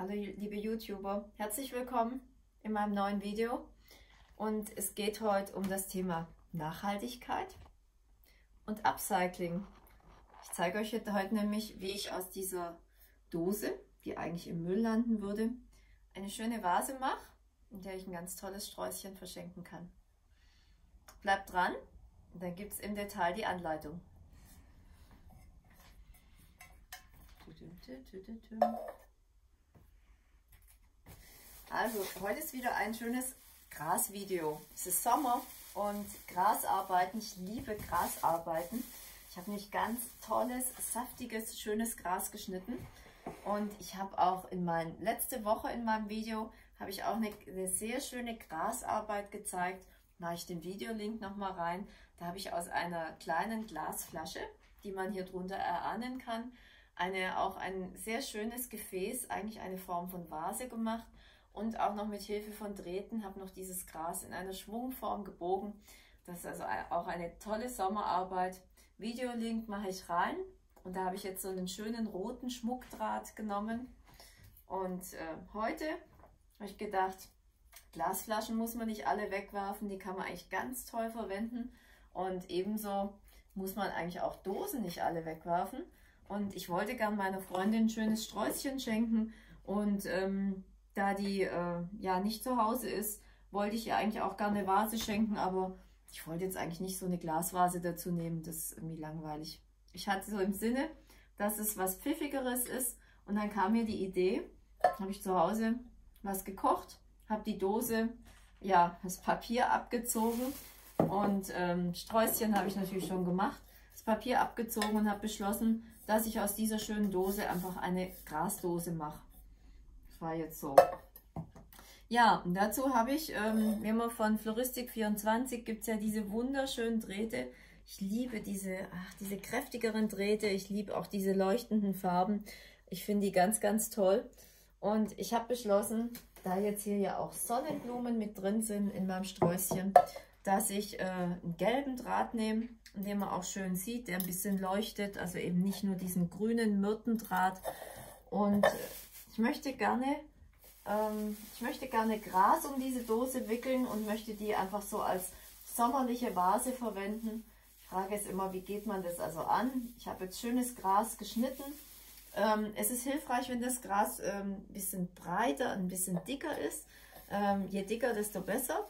Hallo liebe YouTuber, herzlich willkommen in meinem neuen Video und es geht heute um das Thema Nachhaltigkeit und Upcycling. Ich zeige euch heute nämlich, wie ich aus dieser Dose, die eigentlich im Müll landen würde, eine schöne Vase mache, in der ich ein ganz tolles Sträußchen verschenken kann. Bleibt dran, dann gibt es im Detail die Anleitung. Also, heute ist wieder ein schönes Grasvideo. Es ist Sommer und Grasarbeiten, ich liebe Grasarbeiten. Ich habe nämlich ganz tolles, saftiges, schönes Gras geschnitten. Und ich habe auch in mein, letzte Woche in meinem Video, habe ich auch eine, eine sehr schöne Grasarbeit gezeigt. Mache ich den Videolink nochmal rein. Da habe ich aus einer kleinen Glasflasche, die man hier drunter erahnen kann, eine, auch ein sehr schönes Gefäß, eigentlich eine Form von Vase gemacht und auch noch mit Hilfe von Drähten habe noch dieses Gras in einer Schwungform gebogen. Das ist also auch eine tolle Sommerarbeit. Videolink mache ich rein und da habe ich jetzt so einen schönen roten Schmuckdraht genommen. Und äh, heute habe ich gedacht, Glasflaschen muss man nicht alle wegwerfen, die kann man eigentlich ganz toll verwenden. Und ebenso muss man eigentlich auch Dosen nicht alle wegwerfen. Und ich wollte gern meiner Freundin ein schönes Sträußchen schenken und ähm, da die äh, ja nicht zu Hause ist, wollte ich ihr eigentlich auch gerne eine Vase schenken, aber ich wollte jetzt eigentlich nicht so eine Glasvase dazu nehmen, das ist irgendwie langweilig. Ich hatte so im Sinne, dass es was Pfiffigeres ist. Und dann kam mir die Idee, habe ich zu Hause was gekocht, habe die Dose, ja, das Papier abgezogen und ähm, Sträußchen habe ich natürlich schon gemacht, das Papier abgezogen und habe beschlossen, dass ich aus dieser schönen Dose einfach eine Grasdose mache war jetzt so. Ja, dazu habe ich, ähm, immer von Floristik24 gibt es ja diese wunderschönen Drähte. Ich liebe diese, ach, diese kräftigeren Drähte. Ich liebe auch diese leuchtenden Farben. Ich finde die ganz, ganz toll. Und ich habe beschlossen, da jetzt hier ja auch Sonnenblumen mit drin sind in meinem Sträußchen, dass ich äh, einen gelben Draht nehme, den man auch schön sieht, der ein bisschen leuchtet. Also eben nicht nur diesen grünen Myrtendraht. Und ich möchte gerne, ähm, ich möchte gerne Gras um diese Dose wickeln und möchte die einfach so als sommerliche Vase verwenden. Die Frage ist immer, wie geht man das also an? Ich habe jetzt schönes Gras geschnitten. Ähm, es ist hilfreich, wenn das Gras ähm, ein bisschen breiter, ein bisschen dicker ist. Ähm, je dicker, desto besser.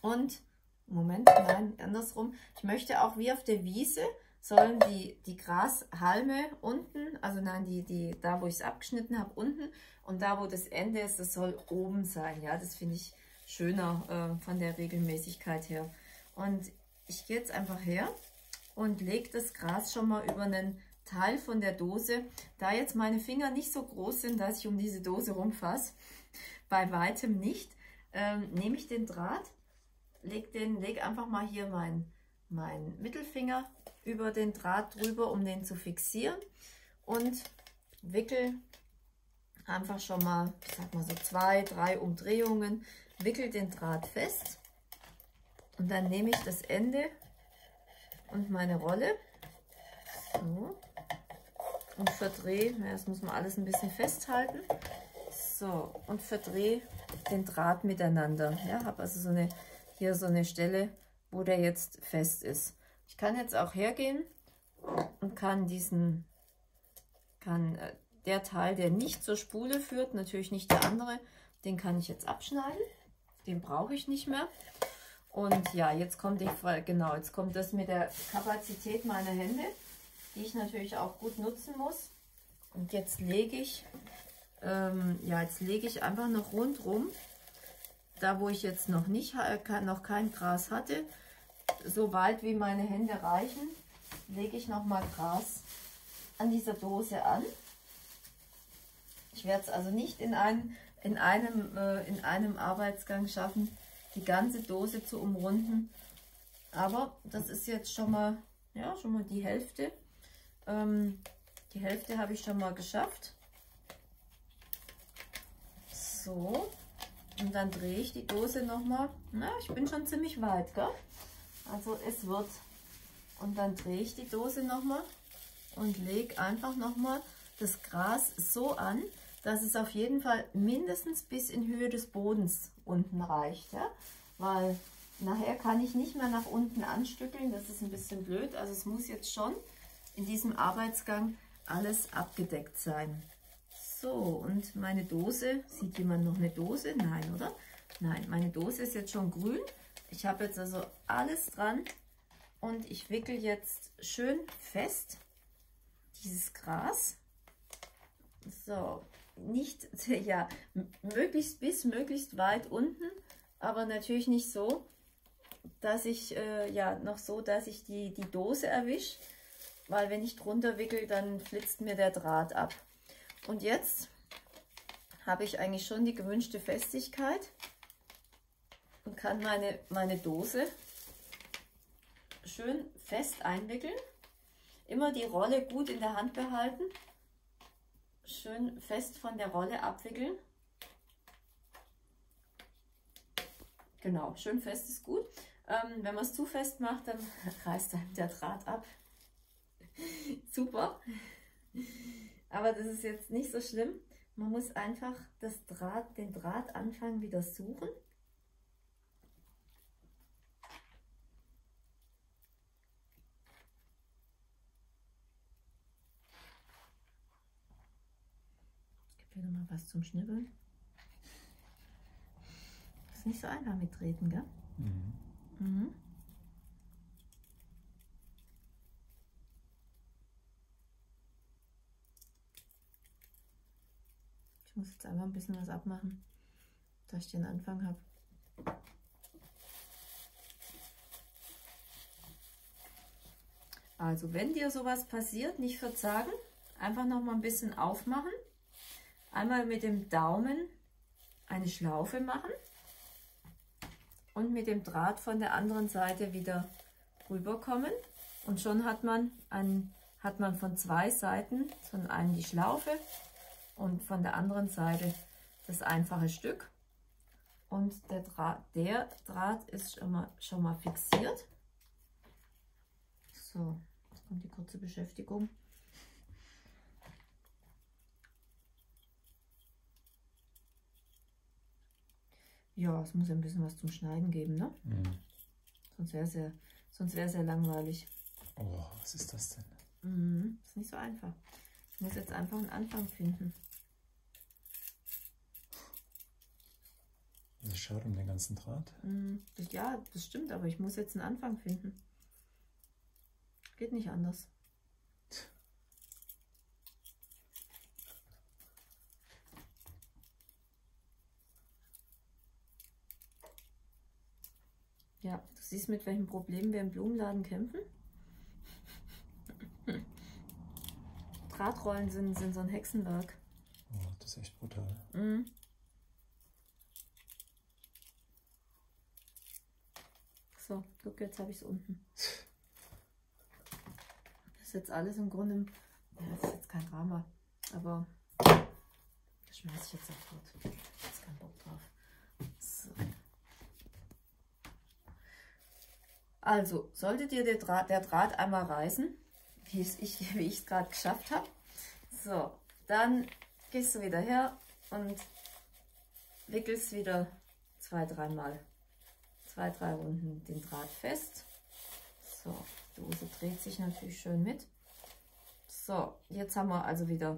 Und, Moment, nein, andersrum. Ich möchte auch wie auf der Wiese sollen die, die Grashalme unten, also nein, die, die, da wo ich es abgeschnitten habe, unten und da wo das Ende ist, das soll oben sein. Ja, das finde ich schöner äh, von der Regelmäßigkeit her. Und ich gehe jetzt einfach her und lege das Gras schon mal über einen Teil von der Dose. Da jetzt meine Finger nicht so groß sind, dass ich um diese Dose rumfasse, bei weitem nicht, ähm, nehme ich den Draht, lege leg einfach mal hier meinen mein Mittelfinger über den Draht drüber, um den zu fixieren und wickel einfach schon mal, ich sag mal so zwei, drei Umdrehungen, wickel den Draht fest und dann nehme ich das Ende und meine Rolle so, und verdrehe, das muss man alles ein bisschen festhalten, so und verdrehe den Draht miteinander. Ja, habe also so eine, hier so eine Stelle, wo der jetzt fest ist. Ich kann jetzt auch hergehen und kann diesen, kann äh, der Teil, der nicht zur Spule führt, natürlich nicht der andere, den kann ich jetzt abschneiden. Den brauche ich nicht mehr. Und ja, jetzt kommt die, genau, jetzt kommt das mit der Kapazität meiner Hände, die ich natürlich auch gut nutzen muss. Und jetzt lege ich, ähm, ja, jetzt lege ich einfach noch rundrum da wo ich jetzt noch nicht noch kein Gras hatte, so weit wie meine Hände reichen, lege ich noch mal Gras an dieser Dose an. Ich werde es also nicht in, ein, in, einem, äh, in einem Arbeitsgang schaffen, die ganze Dose zu umrunden. Aber das ist jetzt schon mal, ja, schon mal die Hälfte. Ähm, die Hälfte habe ich schon mal geschafft. So. Und dann drehe ich die Dose nochmal. Na, ich bin schon ziemlich weit, gell? Also es wird. Und dann drehe ich die Dose nochmal und lege einfach nochmal das Gras so an, dass es auf jeden Fall mindestens bis in Höhe des Bodens unten reicht. Ja? Weil nachher kann ich nicht mehr nach unten anstückeln, das ist ein bisschen blöd. Also es muss jetzt schon in diesem Arbeitsgang alles abgedeckt sein. So, und meine Dose, sieht jemand noch eine Dose? Nein, oder? Nein, meine Dose ist jetzt schon grün. Ich habe jetzt also alles dran und ich wickel jetzt schön fest dieses Gras. So, nicht, ja, möglichst bis möglichst weit unten, aber natürlich nicht so, dass ich, äh, ja, noch so, dass ich die, die Dose erwische, weil wenn ich drunter wickel, dann flitzt mir der Draht ab. Und jetzt habe ich eigentlich schon die gewünschte Festigkeit und kann meine, meine Dose schön fest einwickeln. Immer die Rolle gut in der Hand behalten. Schön fest von der Rolle abwickeln. Genau, schön fest ist gut. Ähm, wenn man es zu fest macht, dann reißt einem der Draht ab. Super. Aber das ist jetzt nicht so schlimm. Man muss einfach das Draht, den Draht anfangen wieder suchen. Wieder mal was zum Schnibbeln. Ist nicht so einfach mit Treten, gell? Mhm. Mhm. Ich muss jetzt einfach ein bisschen was abmachen, dass ich den Anfang habe. Also wenn dir sowas passiert, nicht verzagen, einfach noch mal ein bisschen aufmachen einmal mit dem Daumen eine Schlaufe machen und mit dem Draht von der anderen Seite wieder rüberkommen und schon hat man, ein, hat man von zwei Seiten, von einem die Schlaufe und von der anderen Seite das einfache Stück und der Draht, der Draht ist schon mal, schon mal fixiert. So, jetzt kommt die kurze Beschäftigung. Ja, es muss ein bisschen was zum Schneiden geben, ne? Mhm. Sonst wäre es ja, sonst wäre sehr langweilig. Oh, was ist das denn? Mhm, ist nicht so einfach. Ich muss jetzt einfach einen Anfang finden. Das ist schade um den ganzen Draht. Mhm, ja, das stimmt, aber ich muss jetzt einen Anfang finden. Geht nicht anders. Ja, du siehst, mit welchen Problemen wir im Blumenladen kämpfen. Drahtrollen sind, sind so ein Hexenwerk. Oh, das ist echt brutal. Mhm. So, guck, jetzt habe ich es unten. Das ist jetzt alles im Grunde, ja, das ist jetzt kein Drama, aber das schmeiße ich jetzt sofort. Da ist kein Bock drauf. So. Also, sollte dir der Draht, der Draht einmal reißen, wie ich es gerade geschafft habe, so, dann gehst du wieder her und wickelst wieder zwei, dreimal, zwei, drei Runden den Draht fest. So, die Dose dreht sich natürlich schön mit. So, jetzt haben wir also wieder,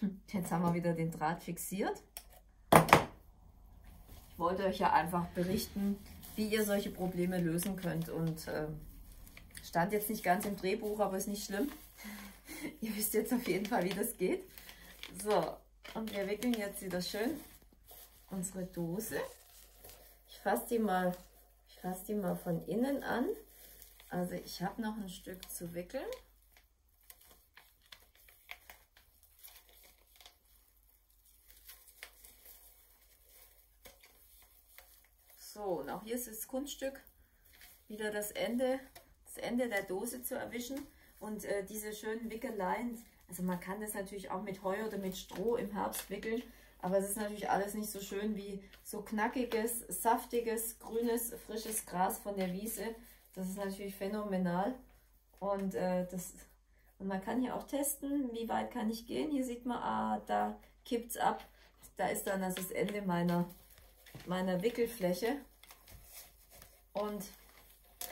jetzt haben wir wieder den Draht fixiert. Ich wollte euch ja einfach berichten, wie ihr solche Probleme lösen könnt. Und äh, stand jetzt nicht ganz im Drehbuch, aber ist nicht schlimm. ihr wisst jetzt auf jeden Fall, wie das geht. So, und wir wickeln jetzt wieder schön unsere Dose. Ich fasse die mal, ich fasse die mal von innen an. Also ich habe noch ein Stück zu wickeln. So, und auch hier ist das Kunststück wieder das Ende, das Ende der Dose zu erwischen. Und äh, diese schönen Wickeleien, also man kann das natürlich auch mit Heu oder mit Stroh im Herbst wickeln, aber es ist natürlich alles nicht so schön wie so knackiges, saftiges, grünes, frisches Gras von der Wiese. Das ist natürlich phänomenal. Und, äh, das, und man kann hier auch testen, wie weit kann ich gehen. Hier sieht man, ah, da kippt es ab. Da ist dann also das Ende meiner, meiner Wickelfläche. Und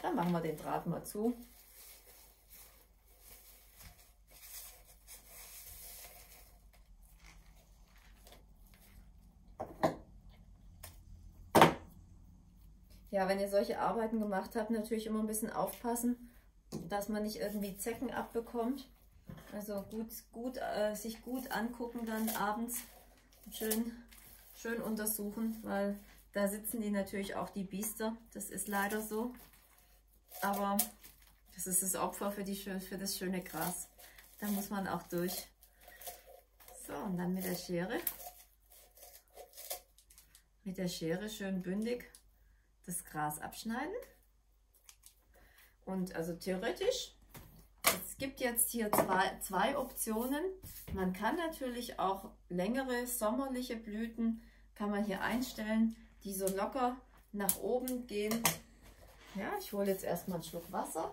dann machen wir den Draht mal zu. Ja, wenn ihr solche Arbeiten gemacht habt, natürlich immer ein bisschen aufpassen, dass man nicht irgendwie Zecken abbekommt. Also gut, gut, äh, sich gut angucken dann abends, schön, schön untersuchen, weil da sitzen die natürlich auch die Biester. Das ist leider so. Aber das ist das Opfer für, die, für das schöne Gras. Da muss man auch durch. So, und dann mit der Schere. Mit der Schere schön bündig das Gras abschneiden. Und also theoretisch, es gibt jetzt hier zwei, zwei Optionen. Man kann natürlich auch längere sommerliche Blüten, kann man hier einstellen, die so locker nach oben gehen. Ja, ich hole jetzt erstmal einen Schluck Wasser.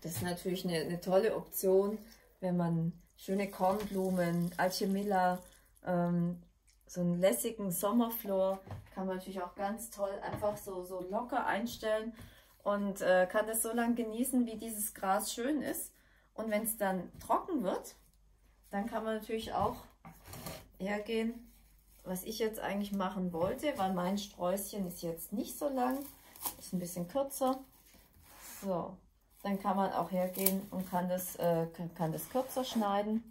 Das ist natürlich eine, eine tolle Option, wenn man schöne Kornblumen, Alchemilla, ähm, so einen lässigen Sommerflor kann man natürlich auch ganz toll einfach so, so locker einstellen und äh, kann das so lange genießen, wie dieses Gras schön ist. Und wenn es dann trocken wird, dann kann man natürlich auch hergehen, was ich jetzt eigentlich machen wollte, weil mein Sträußchen ist jetzt nicht so lang, ist ein bisschen kürzer. So, dann kann man auch hergehen und kann das, äh, kann, das kürzer schneiden.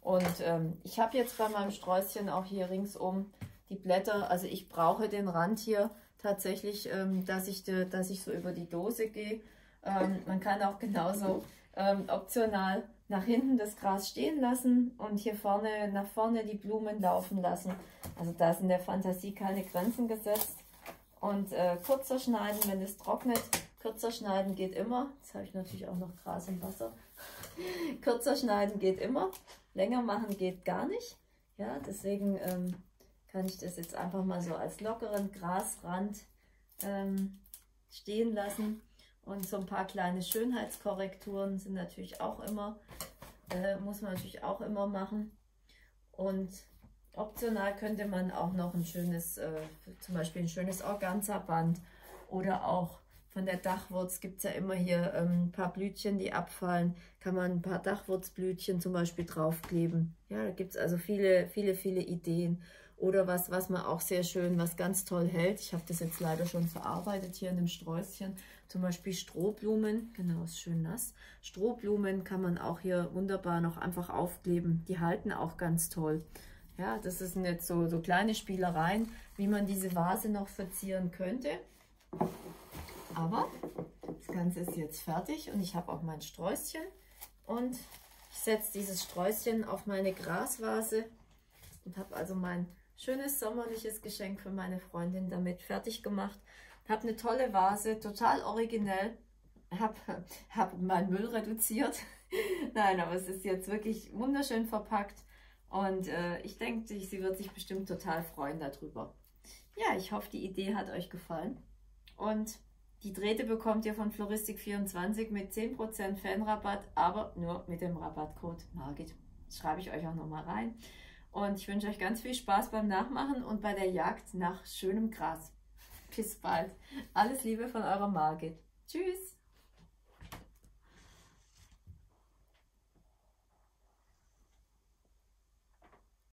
Und ähm, ich habe jetzt bei meinem Sträußchen auch hier ringsum die Blätter, also ich brauche den Rand hier tatsächlich, ähm, dass, ich de, dass ich so über die Dose gehe. Ähm, man kann auch genauso ähm, optional nach hinten das Gras stehen lassen und hier vorne nach vorne die Blumen laufen lassen. Also da sind der Fantasie keine Grenzen gesetzt. Und äh, kürzer schneiden, wenn es trocknet. Kürzer schneiden geht immer. Jetzt habe ich natürlich auch noch Gras im Wasser. kürzer schneiden geht immer. Länger machen geht gar nicht. Ja, deswegen ähm, kann ich das jetzt einfach mal so als lockeren Grasrand ähm, stehen lassen. Und so ein paar kleine Schönheitskorrekturen sind natürlich auch immer, äh, muss man natürlich auch immer machen. Und optional könnte man auch noch ein schönes, äh, zum Beispiel ein schönes Organza-Band oder auch von der Dachwurz gibt es ja immer hier ähm, ein paar Blütchen, die abfallen. Kann man ein paar Dachwurzblütchen zum Beispiel draufkleben. Ja, da gibt es also viele, viele, viele Ideen. Oder was, was man auch sehr schön, was ganz toll hält. Ich habe das jetzt leider schon verarbeitet hier in dem Sträußchen. Zum Beispiel Strohblumen. Genau, ist schön nass. Strohblumen kann man auch hier wunderbar noch einfach aufkleben. Die halten auch ganz toll. Ja, das sind jetzt so, so kleine Spielereien, wie man diese Vase noch verzieren könnte. Aber das Ganze ist jetzt fertig und ich habe auch mein Sträußchen. Und ich setze dieses Sträußchen auf meine Grasvase und habe also mein schönes sommerliches Geschenk für meine Freundin damit fertig gemacht. Habe eine tolle Vase, total originell. Habe hab meinen Müll reduziert. Nein, aber es ist jetzt wirklich wunderschön verpackt. Und äh, ich denke, sie wird sich bestimmt total freuen darüber. Ja, ich hoffe, die Idee hat euch gefallen. Und die Drähte bekommt ihr von Floristik24 mit 10% Fanrabatt, aber nur mit dem Rabattcode Margit. Das schreibe ich euch auch nochmal rein. Und ich wünsche euch ganz viel Spaß beim Nachmachen und bei der Jagd nach schönem Gras. Bis bald. Alles Liebe von eurer Margit. Tschüss.